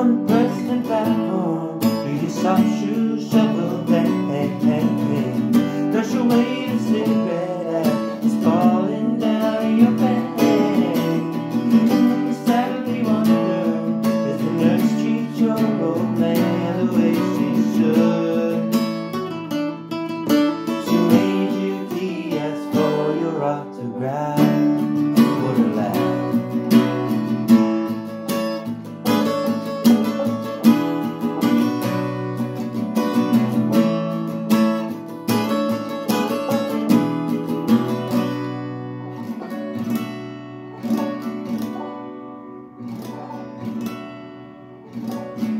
on the president platform. Do you stop, shoe, shovel, hey, hey, hey, hey. Don't you wait to sleep falling down your bed. You wonder, does the nurse treat your old man the way she should? She made you DS for your autograph. Música